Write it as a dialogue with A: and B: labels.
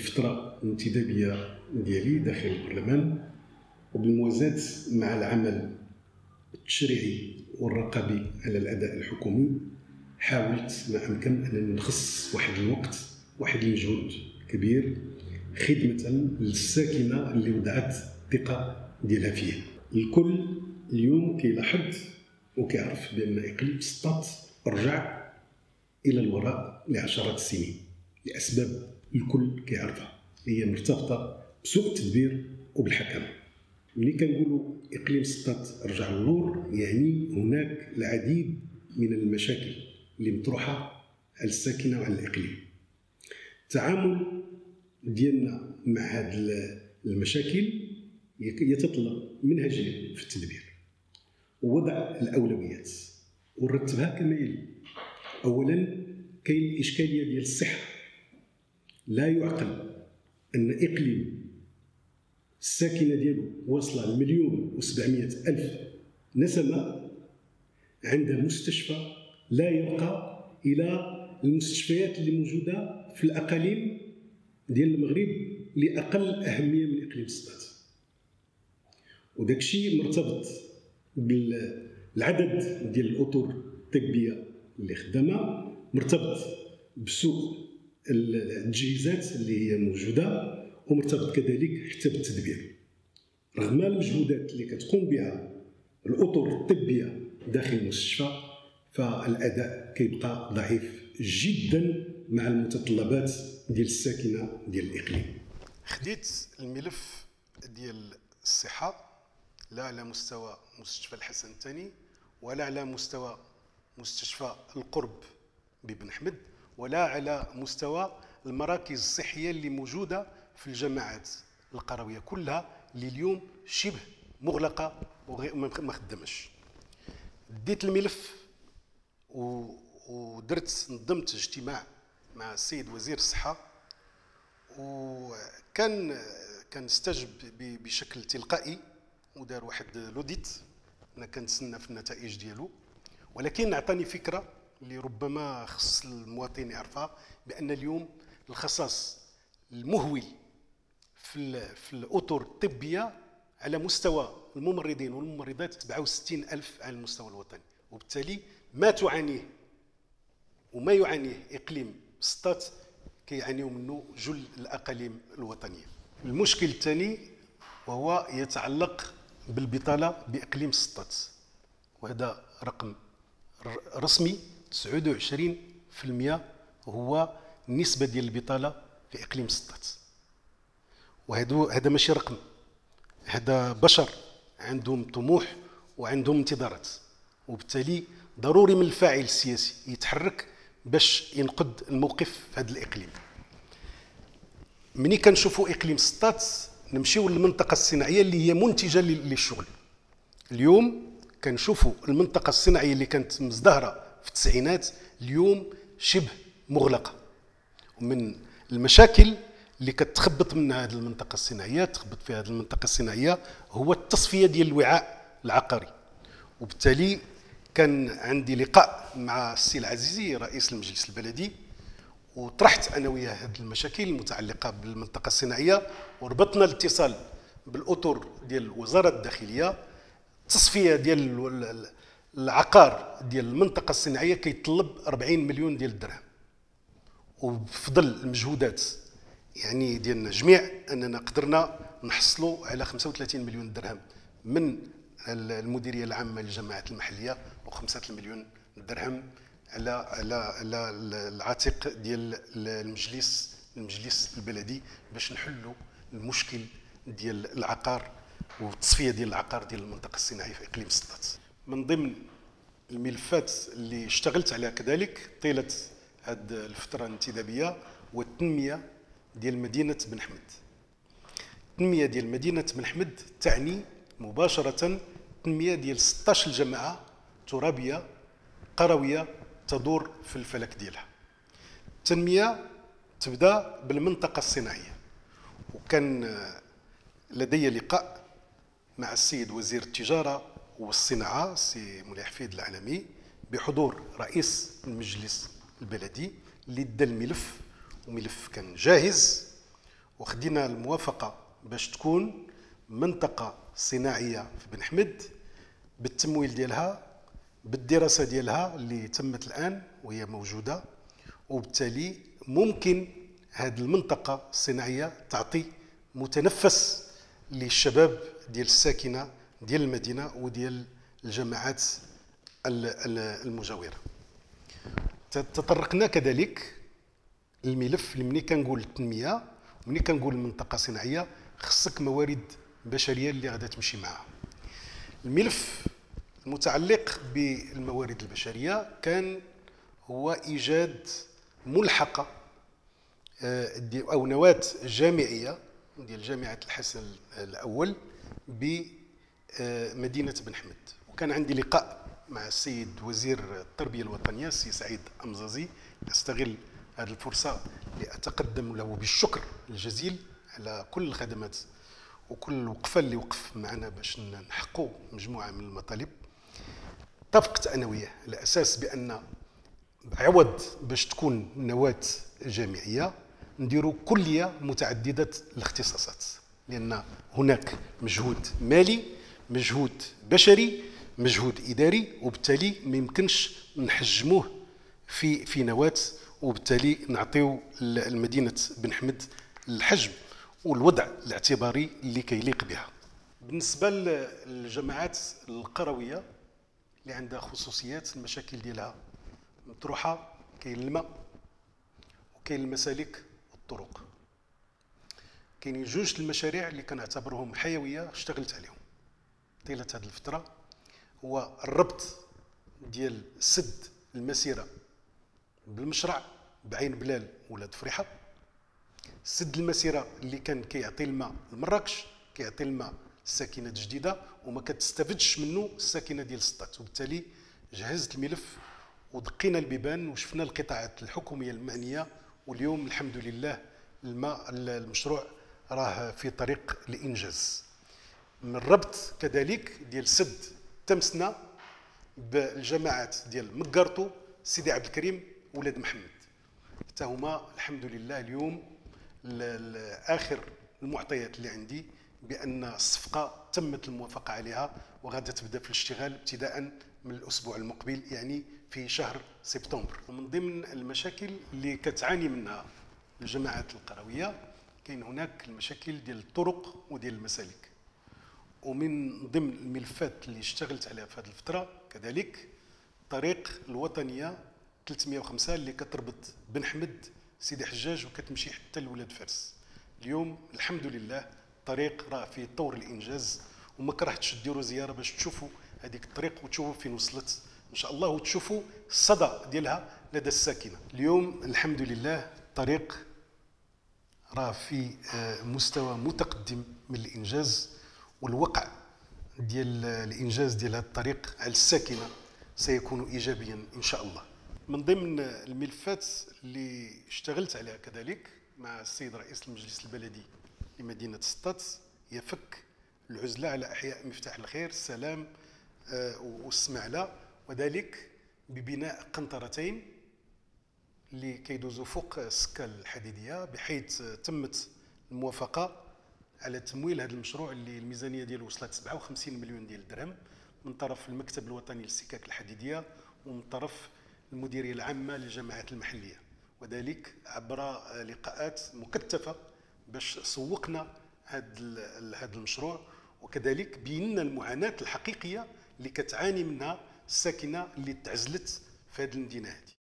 A: الفترة الانتدابية ديالي داخل البرلمان وبالموازاة مع العمل التشريعي والرقابي على الأداء الحكومي حاولت ما أمكن انني نخص واحد الوقت واحد المجهود كبير خدمة للساكنة اللي وضعت الثقة ديالها فيا. الكل اليوم كيلاحظ وكيعرف بأن إقليم سطات رجع إلى الوراء لعشرات السنين لأسباب الكل كيعرفها. هي مرتبطة بسوء التدبير وبالحكم. ملي كنقولوا إقليم سطات رجع للور يعني هناك العديد من المشاكل اللي مطروحة على الساكنة وعلى الإقليم. التعامل ديالنا مع هذه المشاكل يتطلب منهجيه في التدبير. ووضع الأولويات. ونرتبها كما يلي. اولا كاين الإشكالية ديال الصحة. لا يعقل أن إقليم الساكنة ديالو واصلة لمليون و700 ألف نسمة عندها مستشفى لا يرقى إلى المستشفيات اللي موجودة في الأقاليم ديال المغرب لأقل أهمية من إقليم السبات. وداك الشيء مرتبط بالعدد ديال الأطر الطبية اللي خدامة مرتبط بسوق التجهيزات اللي هي موجودة ومرتبط كذلك حتى بالتدبير. رغم المجهودات اللي كتقوم بها الأطر الطبية داخل المستشفى فالأداء كيبقى ضعيف جدا مع المتطلبات ديال الساكنة ديال الإقليم.
B: خديت الملف ديال الصحة لا على مستوى مستشفى الحسن الثاني ولا على مستوى مستشفى القرب ببن حمد. ولا على مستوى المراكز الصحية اللي موجودة في الجماعات القروية كلها اللي اليوم شبه مغلقة وما خدمش. ديت الملف ودرت نظمت اجتماع مع السيد وزير الصحة وكان كان استجب بشكل تلقائي ودار واحد لوديت أنا كنتسنى في النتائج ديالو. ولكن عطاني فكرة اللي ربما خص المواطن يعرفها بأن اليوم الخصاص المهول في في الأطر الطبية على مستوى الممرضين والممرضات 67 ألف على المستوى الوطني. وبالتالي ما تعانيه وما يعانيه إقليم سطات كيعانيو منه جل الأقاليم الوطنية. المشكل الثاني وهو يتعلق بالبطالة بإقليم سطات وهذا رقم رسمي 29% هو النسبة ديال البطالة في إقليم سطات وهذا هذا ماشي رقم. هذا بشر عندهم طموح وعندهم انتظارات. وبالتالي ضروري من الفاعل السياسي يتحرك باش ينقد الموقف في هذا الإقليم. مني كنشوفوا إقليم سطات نمشيو للمنطقة الصناعية اللي هي منتجة للشغل. اليوم كنشوفوا المنطقة الصناعية اللي كانت مزدهرة في التسعينات اليوم شبه مغلقة. ومن المشاكل اللي كتخبط منها هذه المنطقة الصناعيه تخبط في هذه المنطقة الصناعيه هو التصفية ديال الوعاء العقاري. وبالتالي كان عندي لقاء مع السي العزيزي رئيس المجلس البلدي وطرحت أنا وياه هذه المشاكل المتعلقة بالمنطقة الصناعيه وربطنا الاتصال بالأطر ديال وزارة الداخلية التصفيه ديال العقار ديال المنطقة الصناعية كيتطلب 40 مليون ديال الدرهم. وبفضل المجهودات يعني ديالنا جميع أننا قدرنا نحصلوا على 35 مليون درهم من المديرية العامة للجماعات المحلية و5 مليون درهم على على على العاتق ديال المجلس المجلس البلدي باش نحلوا المشكل ديال العقار والتصفية ديال العقار ديال المنطقة الصناعية في إقليم سطات من ضمن الملفات اللي اشتغلت عليها كذلك طيلة هذه الفترة الانتدابية والتنمية ديال مدينة بن حمد. التنمية ديال مدينة بن حمد تعني مباشرة تنمية ديال 16 جماعة ترابية قروية تدور في الفلك ديالها. التنمية تبدأ بالمنطقة الصناعية وكان لدي لقاء مع السيد وزير التجارة والصناعة السي مولاي حفيد العالمي بحضور رئيس المجلس البلدي اللي دا الملف وملف كان جاهز. وخدينا الموافقة باش تكون منطقة صناعية في بن حمد بالتمويل ديالها بالدراسة ديالها اللي تمت الآن وهي موجودة. وبالتالي ممكن هذه المنطقة الصناعية تعطي متنفس للشباب ديال الساكنة ديال المدينة وديال الجماعات المجاورة. تطرقنا كذلك الملف اللي ملي كنقول التنمية ملي كنقول المنطقة صناعيه خصك موارد بشرية اللي غادا تمشي معها الملف المتعلق بالموارد البشرية كان هو إيجاد ملحقة آه، أو نواة جامعية ديال جامعة الحسن الأول بمدينه بن حمد. وكان عندي لقاء مع السيد وزير التربية الوطنية السي سعيد أمزازي. استغل هذه الفرصة لأتقدم له بالشكر الجزيل على كل الخدمات وكل الوقفه اللي وقف معنا باش نحققوا مجموعة من المطالب. اتفقت أنا وياه على أساس بأن عوض باش تكون نواة جامعية نديروا كلية متعددة الاختصاصات لأن هناك مجهود مالي مجهود بشري مجهود إداري وبالتالي ما يمكنش نحجموه في في نواة وبالتالي نعطيو المدينة بن حمد الحجم والوضع الاعتباري اللي كيليق بها. بالنسبة للجماعات القروية اللي عندها خصوصيات المشاكل ديالها مطروحة كاين الماء وكاين المسالك والطرق. كاينين جوج المشاريع اللي كنعتبرهم حيوية اشتغلت عليهم. طيلة هذه الفترة هو الربط ديال سد المسيرة بالمشرع بعين بلال ولاد فريحة. سد المسيرة اللي كان كيعطي الماء لمراكش كيعطي الماء الساكنه الجديده وما كتستافدش منه الساكنة ديال سطات وبالتالي جهزت الملف ودقينا البيبان وشفنا القطاعات الحكومية المعنيه واليوم الحمد لله الماء المشروع راه في طريق الانجاز من الربط كذلك ديال سد تمسنا بالجماعات ديال مقرطو سيدي عبد الكريم ولاد محمد. حتى هما الحمد لله اليوم آخر المعطيات اللي عندي بأن الصفقة تمت الموافقة عليها وغادا تبدأ في الاشتغال ابتداء من الأسبوع المقبل يعني في شهر سبتمبر. ومن ضمن المشاكل اللي كتعاني منها الجماعات القروية كاين هناك المشاكل ديال الطرق وديال المسالك. ومن ضمن الملفات اللي اشتغلت عليها في هذه الفترة كذلك طريق الوطنية 305 اللي كتربط بن حمد سيدي حجاج وكتمشي حتى لولاد فارس. اليوم الحمد لله الطريق راه في طور الإنجاز وما كرهتش ديروا زيارة باش تشوفوا هذيك الطريق وتشوفوا فين وصلت. إن شاء الله وتشوفوا الصدى ديالها لدى الساكنة. اليوم الحمد لله الطريق راه في آه، مستوى متقدم من الإنجاز. والوقع ديال الإنجاز ديال هذا الطريق على الساكنة سيكون ايجابيا إن شاء الله. من ضمن الملفات اللي اشتغلت عليها كذلك مع السيد رئيس المجلس البلدي لمدينة سطات هي فك العزلة على أحياء مفتاح الخير السلام آه، والسمعلة. وذلك ببناء قنطرتين اللي كيدوزوا فوق السكة الحديدية بحيث تمت الموافقة على تمويل هذا المشروع اللي الميزانية ديالو وصلت 57 مليون ديال الدرهم من طرف المكتب الوطني للسكك الحديدية ومن طرف المديرية العامة للجماعات المحلية. وذلك عبر لقاءات مكثفة باش سوقنا هذا المشروع. وكذلك بينا المعاناة الحقيقية اللي كتعاني منها الساكنة اللي تعزلت في هذه المدينة هذه